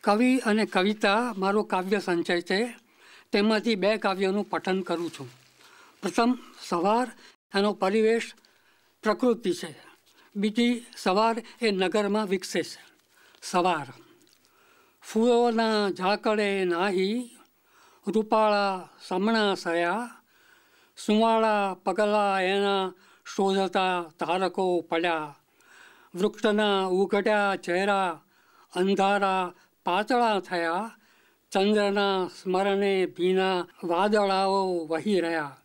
કવિ અને કવિતા મારો કાવ્ય સંચય છે. તેમાંથી બે કાવ્યોનું પઠન કરું છું. પ્રથમ, સવાર, એનો પરિવેશ પ્રકૃતિ છે. બીજી, સવાર એ નગરમાં વિકસે છે. સવાર. ફૂલોના ઝાકળે નાહી, રૂપાળા સમણા સયા, સુવાળા પગલા એના શોધતા તારકો પડ્યા. વૃક્ષના ઉઘડ્યા ચહેરા, અંધારા પાતળા થયા ચંદ્રના સ્મરણે ભીના વાદળાઓ વહી રહ્યા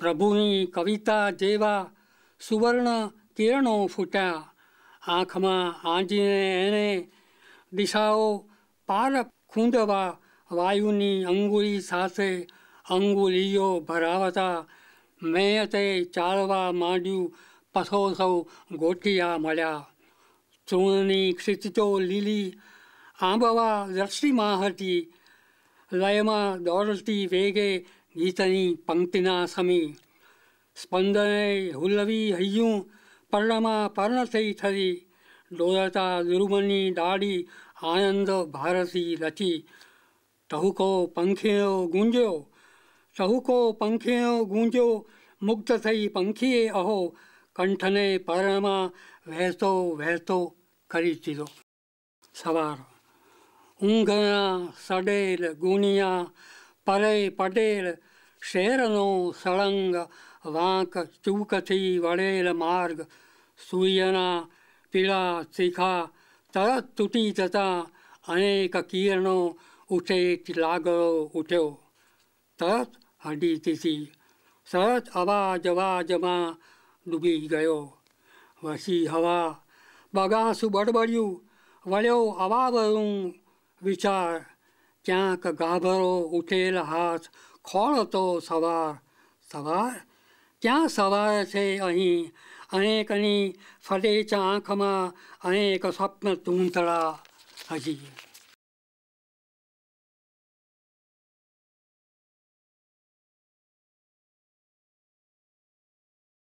પ્રભુની કવિતા જેવા સુવર્ણ કિરણો ફૂટ્યા આંખમાં આંજીને એને દિશાઓ પાર ખૂંદવા વાયુની અંગુલી સાથે અંગુલીઓ ભરાવતા મેં તે ચાલવા માંડ્યું પથો સૌ ગોઠિયા મળ્યા ચૂર્ણની ક્ષિતિજો લીલી આંબવા દ્રષ્ટિમાં હતી લયમાં દોડતી વેગે ગીતની પંક્તિના સમી સ્પંદને હુલવી હૈયું પર્ણમાં પર્ણ થઈ થરી ડોલતા દુર્મની ડાળી આનંદ ભારતી રચી ટહુકો પંખીઓ ગુંજ્યો ટહુકો પંખીઓ ગુંજ્યો મુગ્ધ થઈ પંખીએ અહો કંઠને પર્ણમાં વહેતો વહેતો કરી દીધો સવાર ઊંઘના સડેલ ગુણિયા પરે પટેલ શેરનો સળંગ વાંક ચૂકથી વળેલ માર્ગ સૂર્યના પીળા શિખા તરત તૂટી જતા અનેક કિરણો ઉઠે લાગરો ઉઠ્યો તરત હડી દીધી તરત અવાજ અવાજમાં ડૂબી ગયો વસી હવા બગાસું બડબડ્યું વળ્યો અવાવરું વિચાર ક્યાંક ગાભરો ઉઠેલ હાથ ખોળતો સવાર સવાર ક્યાં સવાર છે અહીં અનેકની ફટેચ આંખમાં અનેક સ્વપ્ન ધૂંધળા હજી